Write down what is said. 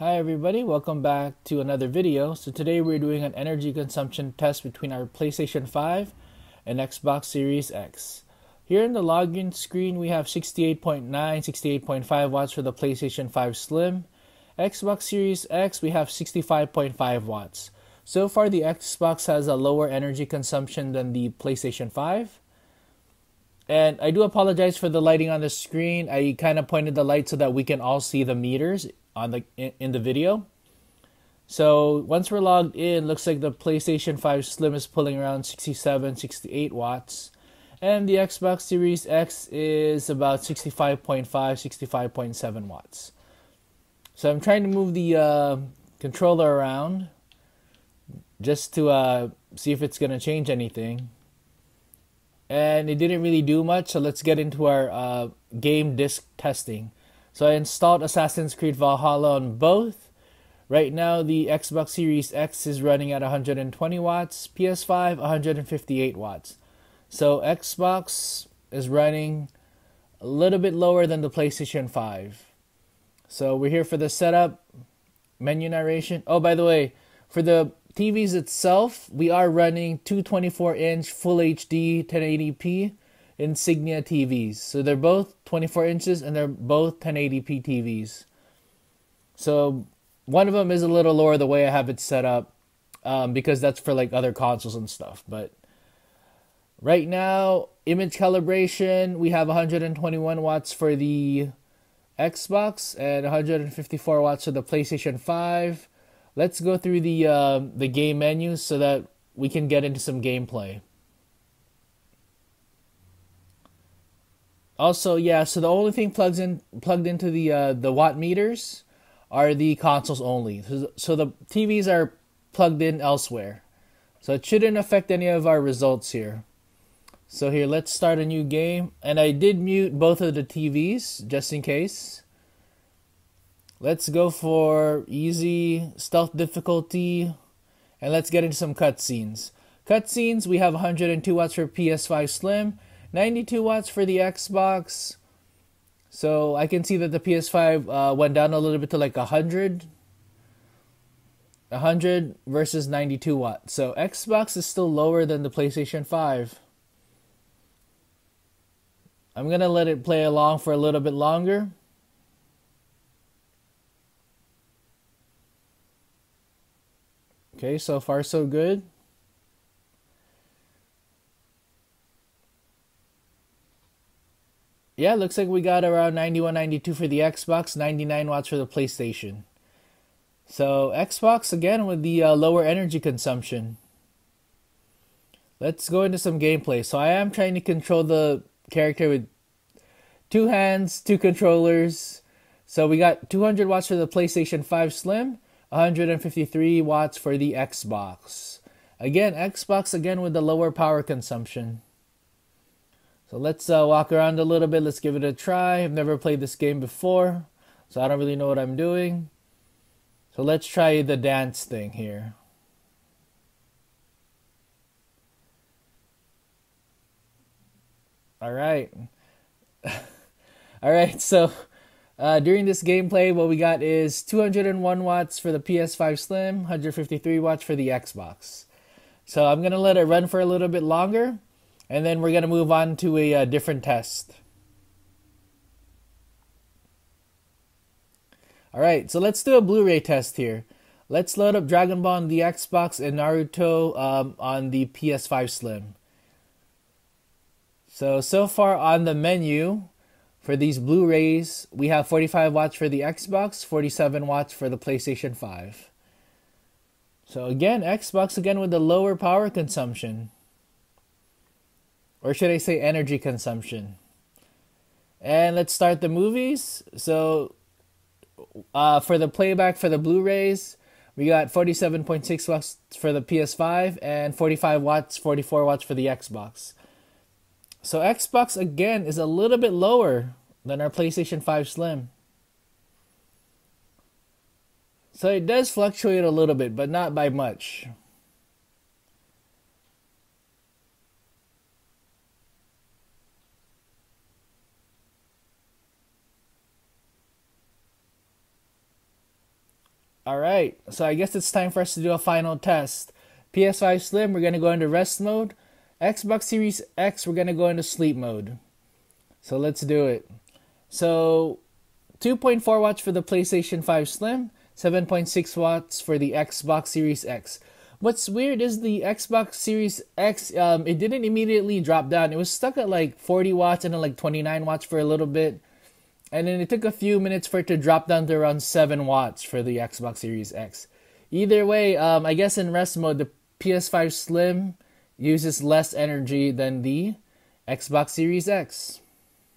Hi everybody, welcome back to another video. So today we're doing an energy consumption test between our PlayStation 5 and Xbox Series X. Here in the login screen we have 68.9, 68.5 watts for the PlayStation 5 Slim. Xbox Series X we have 65.5 watts. So far the Xbox has a lower energy consumption than the PlayStation 5. And I do apologize for the lighting on the screen. I kind of pointed the light so that we can all see the meters on the in the video. So once we're logged in, looks like the PlayStation 5 Slim is pulling around 67, 68 watts. And the Xbox Series X is about 65.5, 65.7 watts. So I'm trying to move the uh, controller around just to uh, see if it's going to change anything. And it didn't really do much, so let's get into our uh, game disk testing. So I installed Assassin's Creed Valhalla on both. Right now, the Xbox Series X is running at 120 watts, PS5 158 watts. So Xbox is running a little bit lower than the PlayStation 5. So we're here for the setup, menu narration. Oh, by the way, for the TVs itself, we are running 224 inch Full HD 1080p Insignia TVs. So they're both 24 inches and they're both 1080p TVs. So one of them is a little lower the way I have it set up um, because that's for like other consoles and stuff. But right now, image calibration, we have 121 watts for the Xbox and 154 watts for the PlayStation 5. Let's go through the uh, the game menus so that we can get into some gameplay. Also, yeah, so the only thing plugs in plugged into the uh, the watt meters are the consoles only. So, so the TVs are plugged in elsewhere. So it shouldn't affect any of our results here. So here, let's start a new game. And I did mute both of the TVs just in case. Let's go for easy, stealth difficulty, and let's get into some cutscenes. Cutscenes, we have 102 watts for PS5 Slim, 92 watts for the Xbox. So I can see that the PS5 uh, went down a little bit to like 100. 100 versus 92 watts. So Xbox is still lower than the PlayStation 5. I'm going to let it play along for a little bit longer. Okay, so far so good. Yeah, looks like we got around 91, 92 for the Xbox, 99 watts for the PlayStation. So Xbox again with the uh, lower energy consumption. Let's go into some gameplay. So I am trying to control the character with two hands, two controllers. So we got 200 watts for the PlayStation 5 Slim, 153 watts for the Xbox. Again, Xbox again with the lower power consumption. So let's uh, walk around a little bit. Let's give it a try. I've never played this game before, so I don't really know what I'm doing. So let's try the dance thing here. All right. All right, so uh, during this gameplay, what we got is 201 watts for the PS5 Slim, 153 watts for the Xbox. So I'm going to let it run for a little bit longer and then we're going to move on to a, a uh, different test. All right, so let's do a Blu-ray test here. Let's load up Dragon Ball on the Xbox and Naruto um, on the PS5 Slim. So, so far on the menu for these Blu-rays, we have 45 watts for the Xbox, 47 watts for the PlayStation 5. So again, Xbox again with the lower power consumption or should I say energy consumption. And let's start the movies. So, uh, for the playback for the Blu rays, we got 47.6 watts for the PS5 and 45 watts, 44 watts for the Xbox. So, Xbox again is a little bit lower than our PlayStation 5 Slim. So, it does fluctuate a little bit, but not by much. Alright, so I guess it's time for us to do a final test. PS5 Slim, we're going to go into rest mode. Xbox Series X, we're going to go into sleep mode. So let's do it. So 2.4 watts for the PlayStation 5 Slim, 7.6 watts for the Xbox Series X. What's weird is the Xbox Series X, um, it didn't immediately drop down. It was stuck at like 40 watts and then like 29 watts for a little bit. And then it took a few minutes for it to drop down to around 7 watts for the Xbox Series X. Either way, um, I guess in rest mode, the PS5 Slim uses less energy than the Xbox Series X.